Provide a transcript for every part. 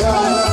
sunshine.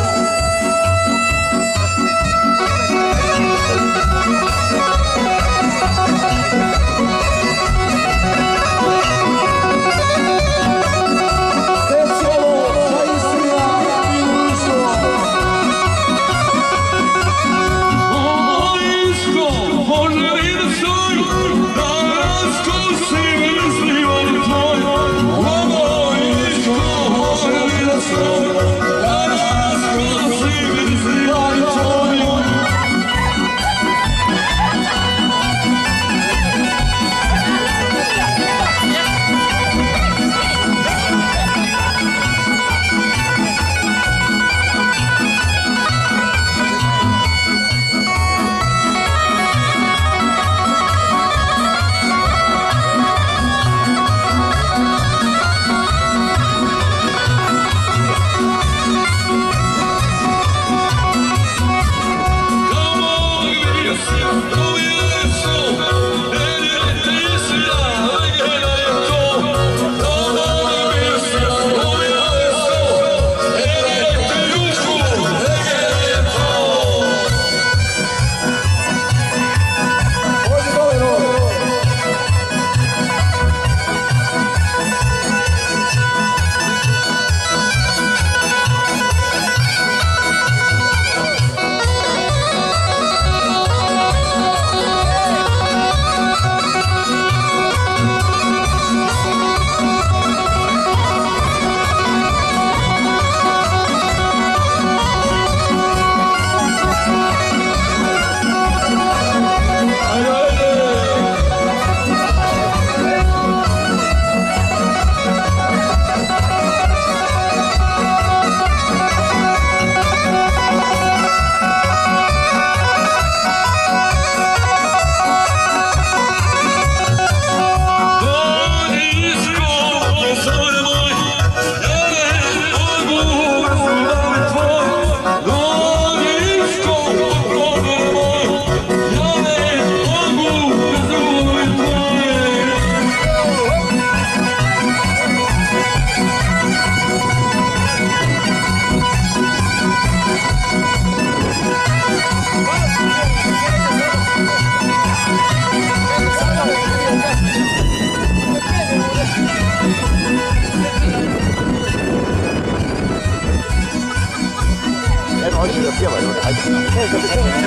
はい、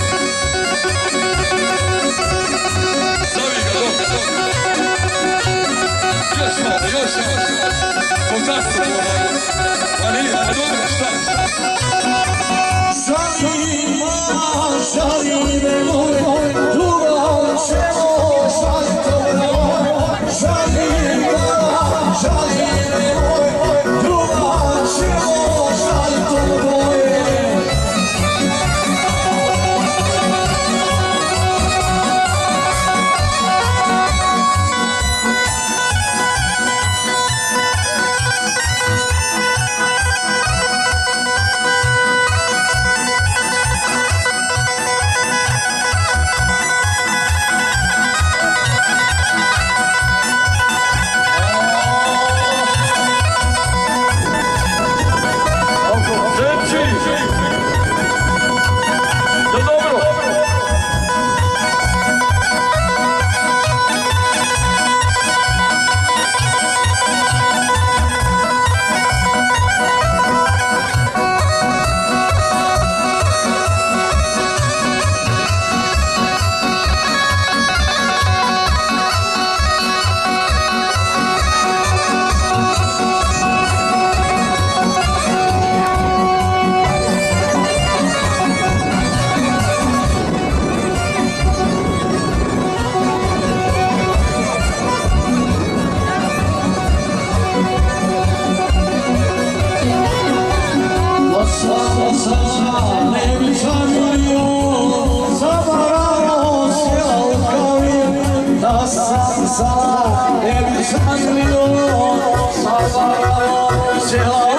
till